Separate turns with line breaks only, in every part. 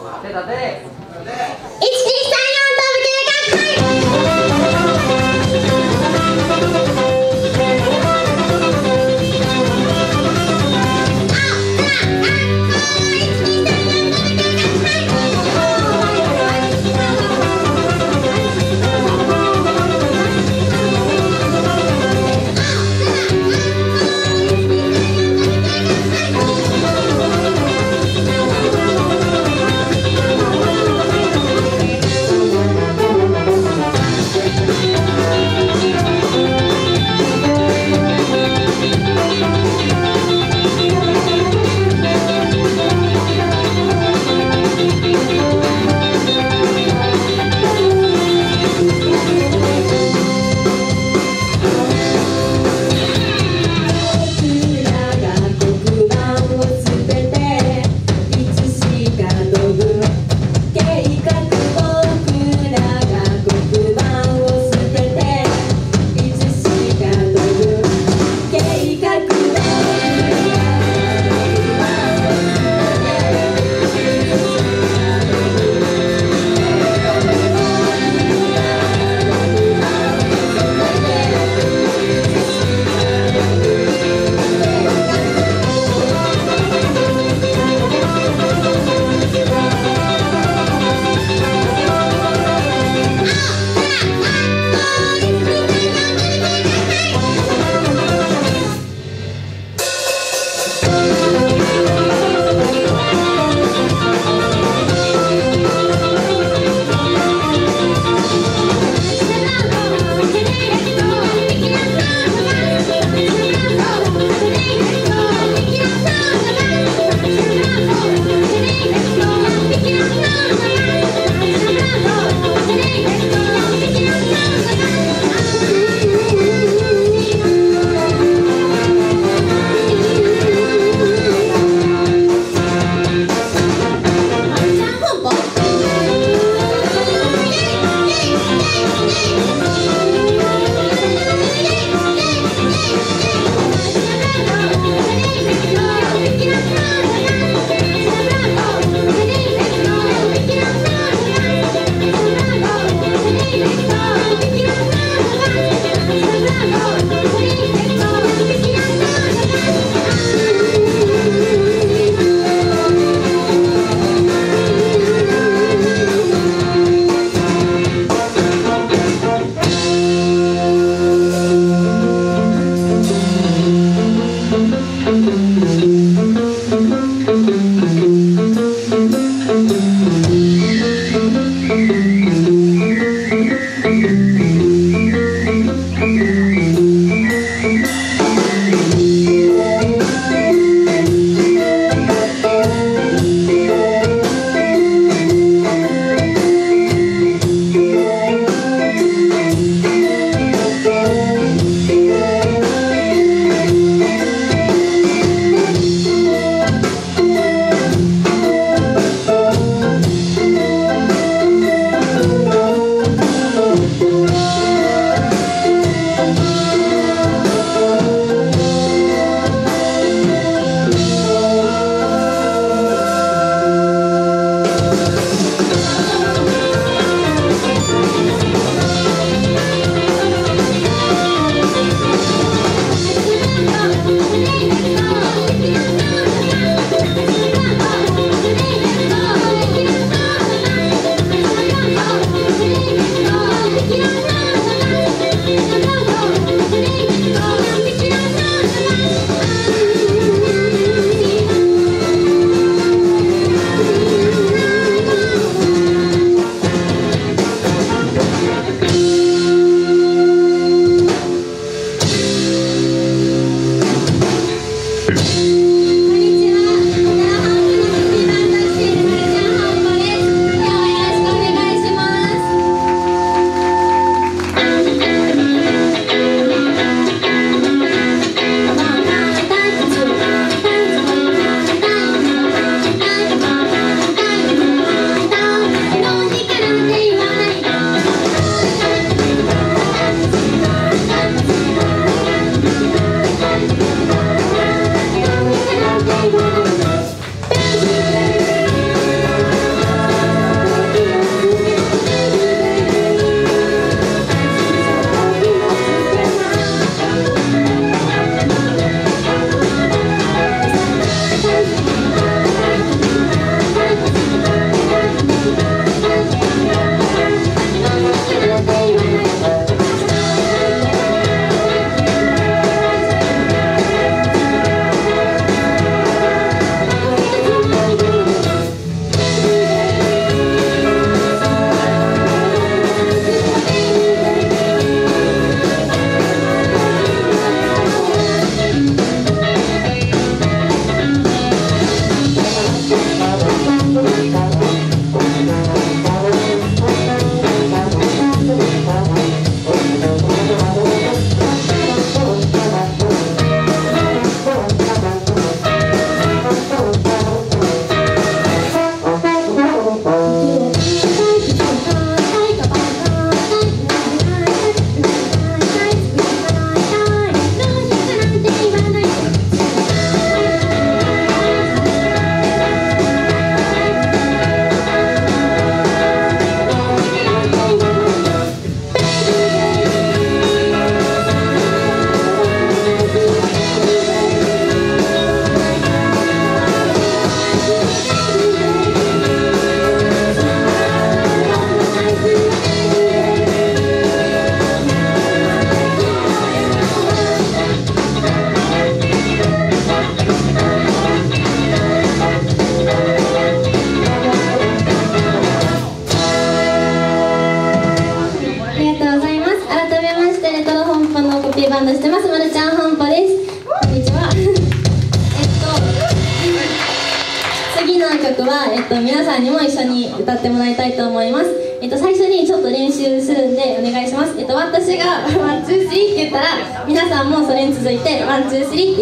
1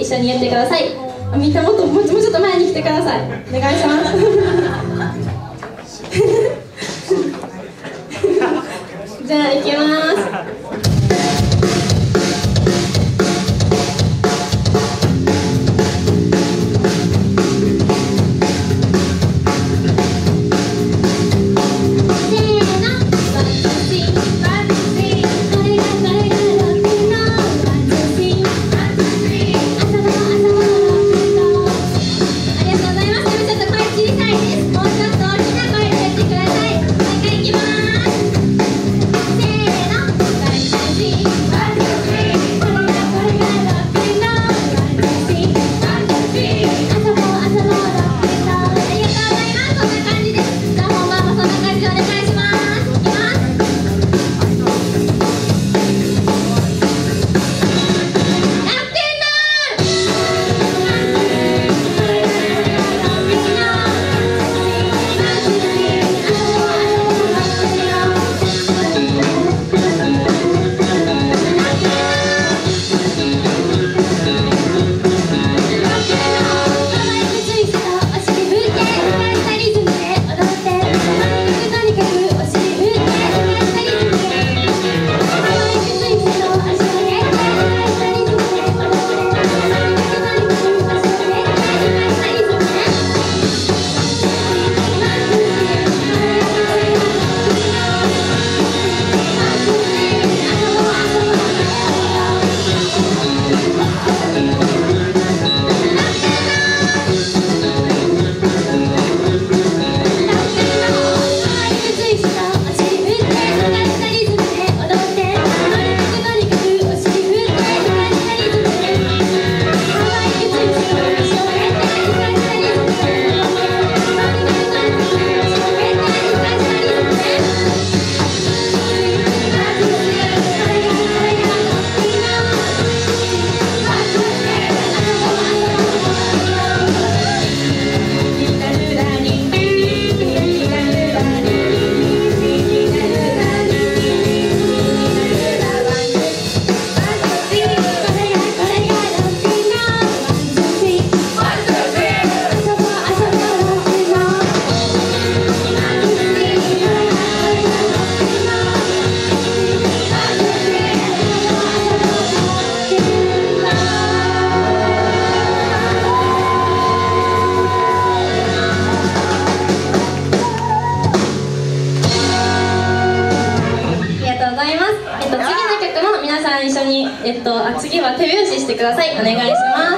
一緒にやってください。みんなもっともうちょっと前に来てください。お願いします。じゃあ行きます。手拍子してください。お願いします。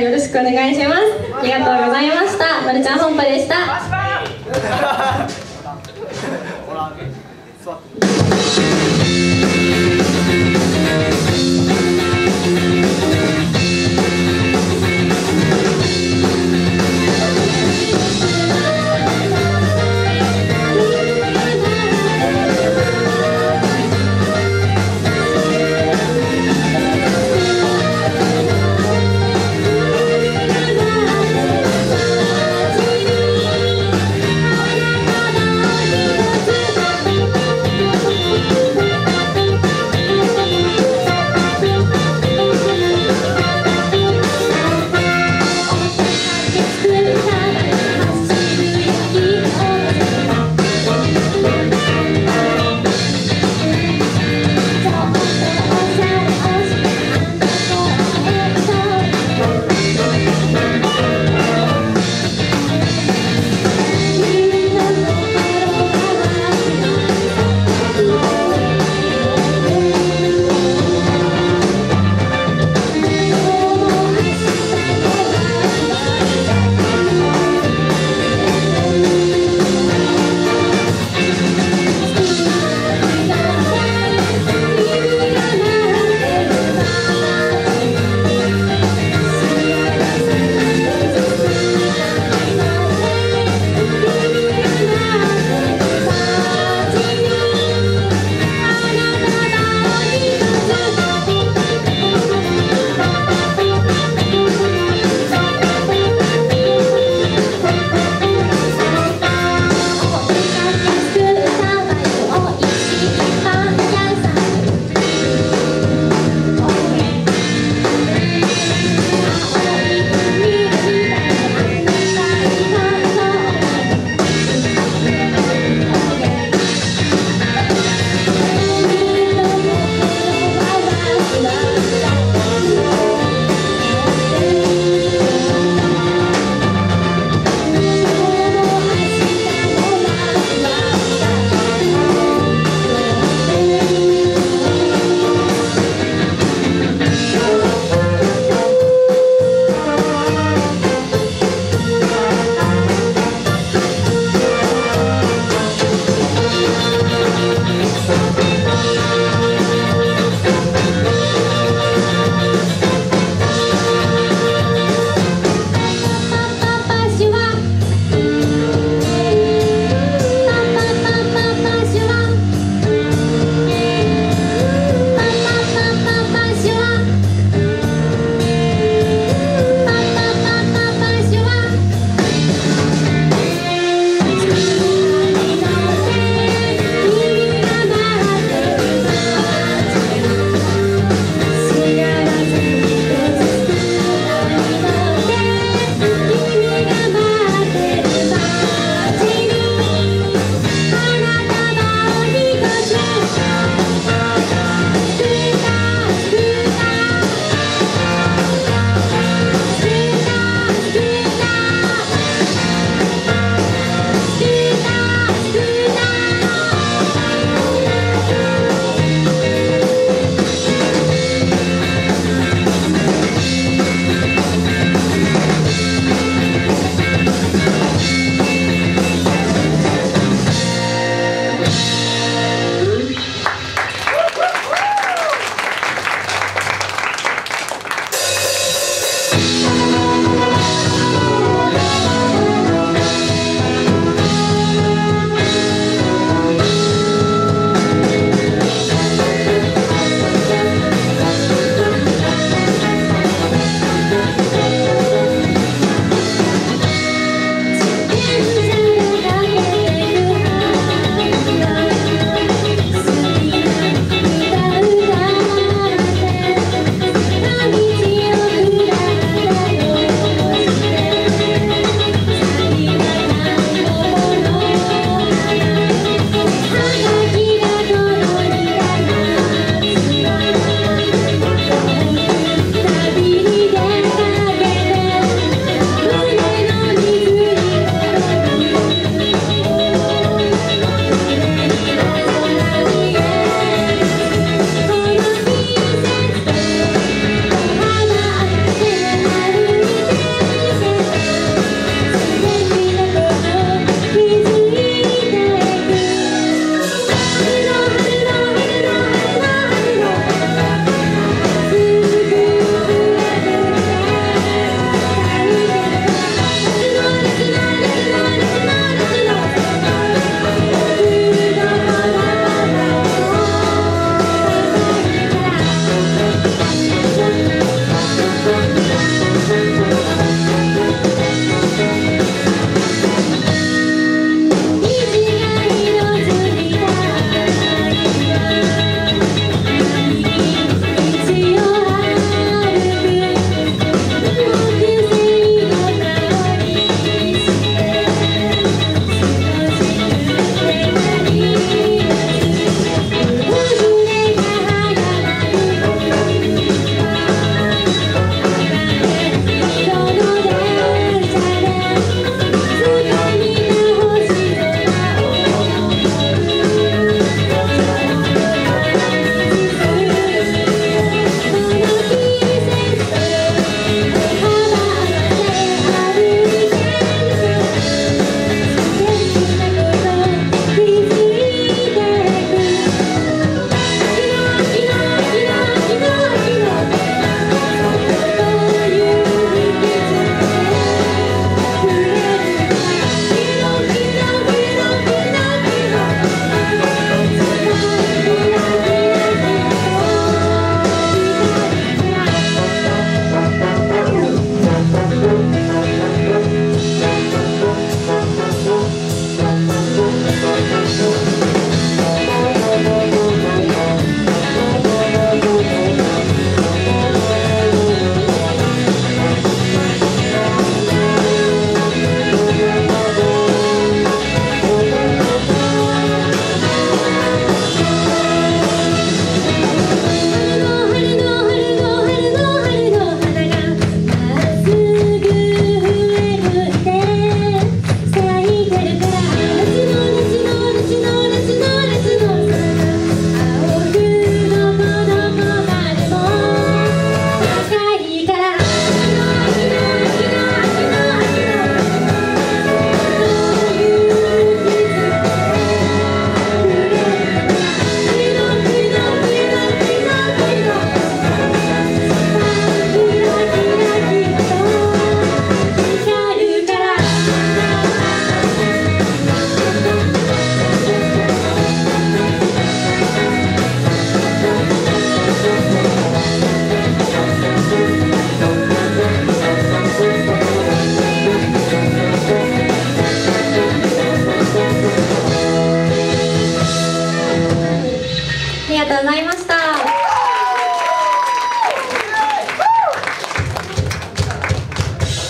からよろしくお願いします。ありがとうございました。まるちゃん本舗でした。